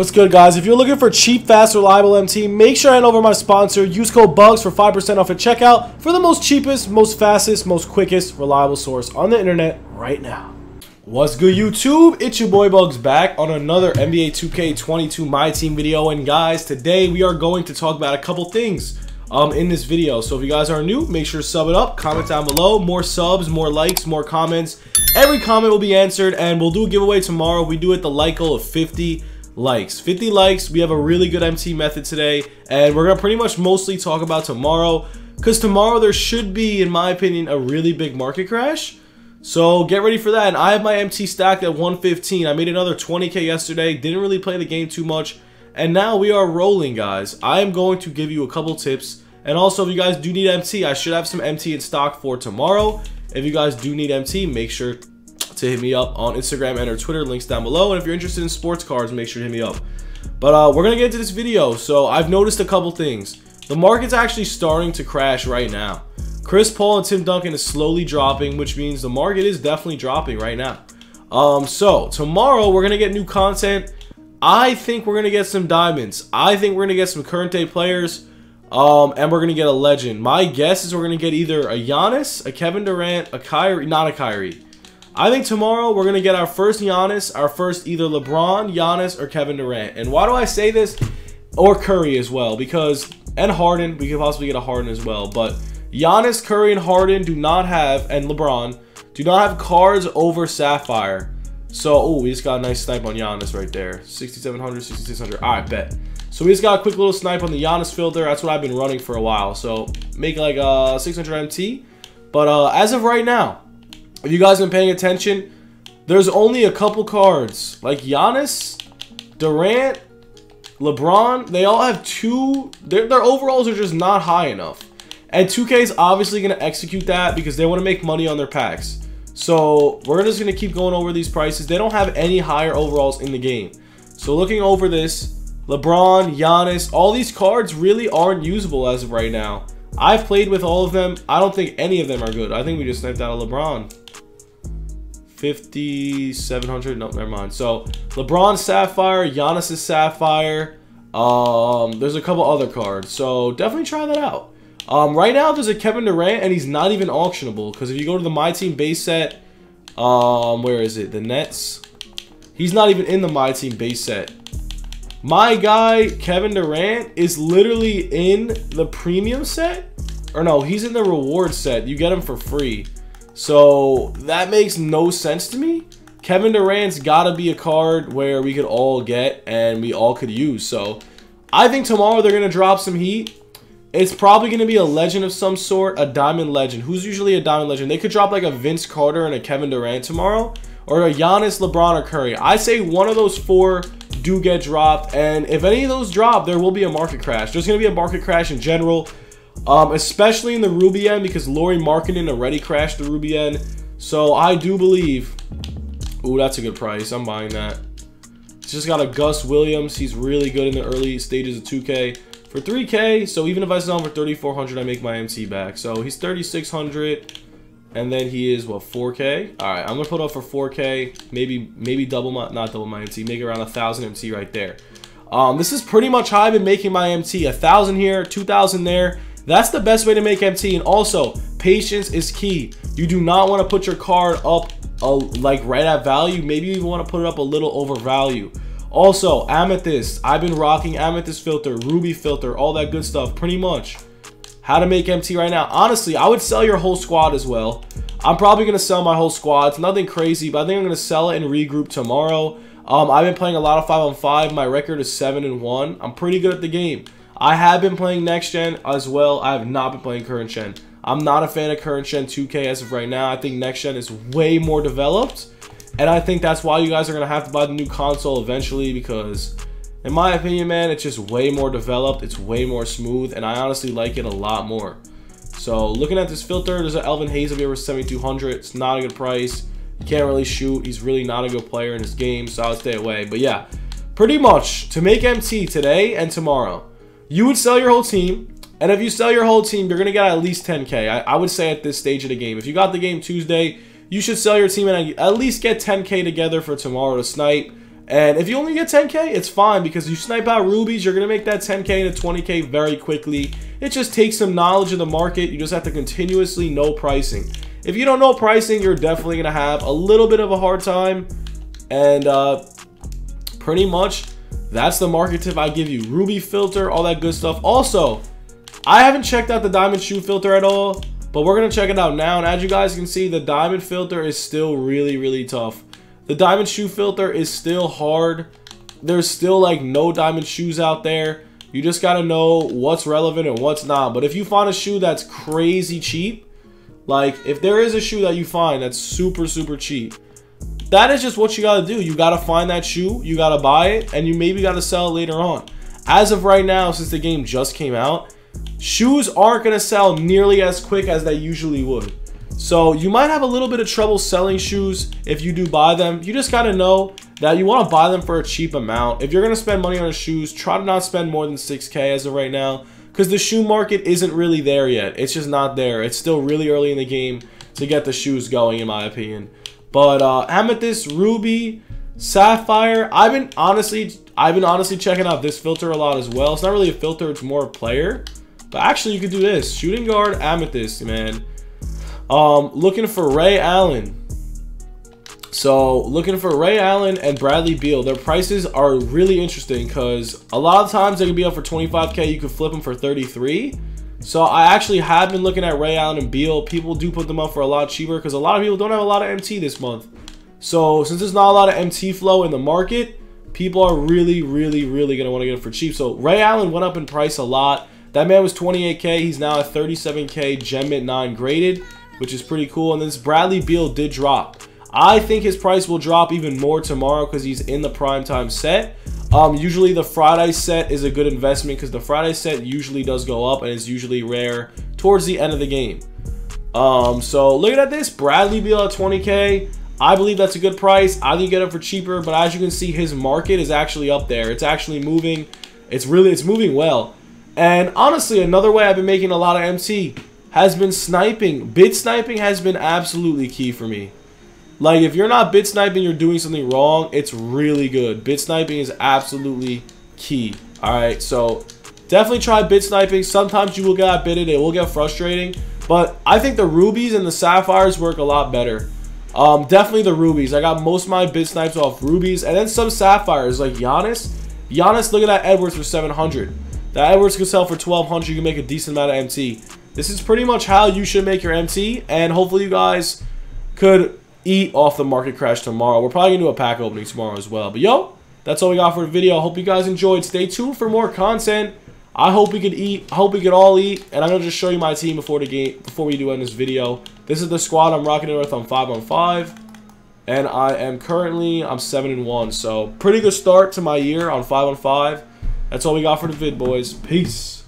What's good, guys? If you're looking for cheap, fast, reliable MT, make sure to head over my sponsor. Use code Bugz for 5% off at checkout for the most cheapest, most fastest, most quickest, reliable source on the internet right now. What's good, YouTube? It's your boy Bugz back on another NBA 2K22 My Team video. And guys, today we are going to talk about a couple things um, in this video. So if you guys are new, make sure to sub it up, comment down below. More subs, more likes, more comments. Every comment will be answered, and we'll do a giveaway tomorrow. We do it the like goal of 50 likes. 50 likes. We have a really good MT method today, and we're to pretty much mostly talk about tomorrow because tomorrow there should be, in my opinion, a really big market crash. So get ready for that. And I have my MT stacked at 115. I made another 20k yesterday. Didn't really play the game too much. And now we are rolling, guys. I am going to give you a couple tips. And also, if you guys do need MT, I should have some MT in stock for tomorrow. If you guys do need MT, make sure to hit me up on Instagram and or Twitter. Links down below. And if you're interested in sports cards, make sure to hit me up. But uh, we're going to get into this video. So I've noticed a couple things. The market's actually starting to crash right now. Chris Paul and Tim Duncan is slowly dropping, which means the market is definitely dropping right now. Um, so tomorrow we're going to get new content. I think we're going to get some diamonds. I think we're going to get some current day players. Um, and we're to get a legend. My guess is we're to get either a Giannis, a Kevin Durant, a Kyrie, not a Kyrie. I think tomorrow we're going to get our first Giannis, our first either LeBron, Giannis, or Kevin Durant. And why do I say this? Or Curry as well. Because, and Harden, we could possibly get a Harden as well. But Giannis, Curry, and Harden do not have, and LeBron, do not have cards over Sapphire. So, oh, we just got a nice snipe on Giannis right there. 6,700, 6,600. All right, bet. So we just got a quick little snipe on the Giannis filter. That's what I've been running for a while. So make like a 600 MT. But uh, as of right now, if you guys been paying attention, there's only a couple cards. Like Giannis, Durant, LeBron, they all have two. Their, their overalls are just not high enough. And 2K is obviously going to execute that because they want to make money on their packs. So we're just going to keep going over these prices. They don't have any higher overalls in the game. So looking over this, LeBron, Giannis, all these cards really aren't usable as of right now. I've played with all of them. I don't think any of them are good. I think we just sniped out a LeBron. 5,700. No, never mind. So LeBron Sapphire, Giannis Sapphire. Um, there's a couple other cards. So definitely try that out. Um, right now there's a Kevin Durant and he's not even auctionable because if you go to the My Team base set, um, where is it? The Nets. He's not even in the My Team base set. My guy Kevin Durant is literally in the premium set. Or no, he's in the reward set. You get him for free. So that makes no sense to me. Kevin Durant's got to be a card where we could all get and we all could use. So I think tomorrow they're going to drop some heat. It's probably going to be a legend of some sort, a diamond legend. Who's usually a diamond legend? They could drop like a Vince Carter and a Kevin Durant tomorrow. Or a Giannis, LeBron, or Curry. I say one of those four do get dropped. And if any of those drop, there will be a market crash. There's going to be a market crash in general. Um, especially in the Ruby end because Lauri Markkanen already crashed the Ruby end. So I do believe... Ooh, that's a good price. I'm buying that. Just got a Gus Williams. He's really good in the early stages of 2K. For 3K, so even if I sell him for 3,400, I make my MT back. So he's 3,600, and then he is, what, 4K? All right, I'm going to put up for 4K, maybe maybe double my, not double my MT, make around a 1,000 MT right there. Um, this is pretty much how I've been making my MT. A 1,000 here, 2,000 there, that's the best way to make MT. And also, patience is key. You do not want to put your card up uh, like right at value. Maybe you even want to put it up a little over value. Also, Amethyst. I've been rocking Amethyst filter, Ruby filter, all that good stuff. Pretty much. How to make MT right now. Honestly, I would sell your whole squad as well. I'm probably going to sell my whole squad. It's nothing crazy, but I think I'm going to sell it and regroup tomorrow. Um, I've been playing a lot of 5 on 5. My record is 7 and 1. I'm pretty good at the game. I have been playing next gen as well. I have not been playing current gen. I'm not a fan of current gen 2K as of right now. I think next gen is way more developed. And I think that's why you guys are going to have to buy the new console eventually because in my opinion, man, it's just way more developed. It's way more smooth. And I honestly like it a lot more. So looking at this filter, there's an Elvin Hayes over 7200. It's not a good price. He can't really shoot. He's really not a good player in his game, so I'll stay away. But yeah, pretty much to make MT today and tomorrow, you would sell your whole team. And if you sell your whole team, you're going to get at least 10K. I, I, would say at this stage of the game. If you got the game Tuesday, you should sell your team and at least get 10K together for tomorrow to snipe. And if you only get 10k, it's fine because you snipe out rubies, you're going to make that 10k to 20k very quickly. It just takes some knowledge of the market. You just have to continuously know pricing. If you don't know pricing, you're definitely going to have a little bit of a hard time. And uh, pretty much, that's the market tip I give you. Ruby filter, all that good stuff. Also, I haven't checked out the diamond shoe filter at all, but we're going to check it out now. And as you guys can see, the diamond filter is still really, really tough. The diamond shoe filter is still hard. There's still like no diamond shoes out there. You just got to know what's relevant and what's not. But if you find a shoe that's crazy cheap, like if there is a shoe that you find that's super, super cheap, that is just what you got to do. You got to find that shoe, you got to buy it, and you maybe got to sell it later on. As of right now, since the game just came out, shoes aren't going to sell nearly as quick as they usually would. So you might have a little bit of trouble selling shoes if you do buy them. You just got to know that you want to buy them for a cheap amount. If you're going to spend money on shoes, try to not spend more than 6K as of right now because the shoe market isn't really there yet. It's just not there. It's still really early in the game to get the shoes going in my opinion. But uh, Amethyst, Ruby, Sapphire, I've been honestly, I've been honestly checking out this filter a lot as well. It's not really a filter, it's more a player. But actually, you could do this. Shooting guard, Amethyst, man. Um, looking for Ray Allen. So looking for Ray Allen and Bradley Beal. Their prices are really interesting because a lot of times they can be up for 25k. You could flip them for 33. So I actually have been looking at Ray Allen and Beal. People do put them up for a lot cheaper because a lot of people don't have a lot of MT this month. So since there's not a lot of MT flow in the market, people are really, really, really going to want to get it for cheap. So Ray Allen went up in price a lot. That man was 28k. He's now at 37k, Gem Mint 9 graded which is pretty cool. And this Bradley Beal did drop. I think his price will drop even more tomorrow because he's in the prime time set. Um, usually the Friday set is a good investment because the Friday set usually does go up and is usually rare towards the end of the game. Um, so looking at this, Bradley Beal at 20k. I believe that's a good price. I you get it for cheaper, but as you can see, his market is actually up there. It's actually moving. It's really, it's moving well. And honestly, another way I've been making a lot of MT has been sniping. Bid sniping has been absolutely key for me. Like, if you're not bid sniping, you're doing something wrong. It's really good. Bid sniping is absolutely key. Alright, so definitely try bid sniping. Sometimes you will get outbitted. It will get frustrating. But I think the rubies and the sapphires work a lot better. Um, definitely the rubies. I got most of my bid snipes off rubies. And then some sapphires like Giannis. Giannis, look at that Edwards for 700. That Edwards could sell for 1200. You can make a decent amount of MT. This is pretty much how you should make your MT, and hopefully you guys could eat off the market crash tomorrow. We're probably going to do a pack opening tomorrow as well. But yo, that's all we got for the video. I hope you guys enjoyed. Stay tuned for more content. I hope we could eat. I hope we could all eat. And I'm going to just show you my team before the game, before we do end this video. This is the squad I'm rocking it with on 5 on 5. And I am currently, I'm 7 and 1. So pretty good start to my year on 5 on 5. That's all we got for the vid, boys. Peace.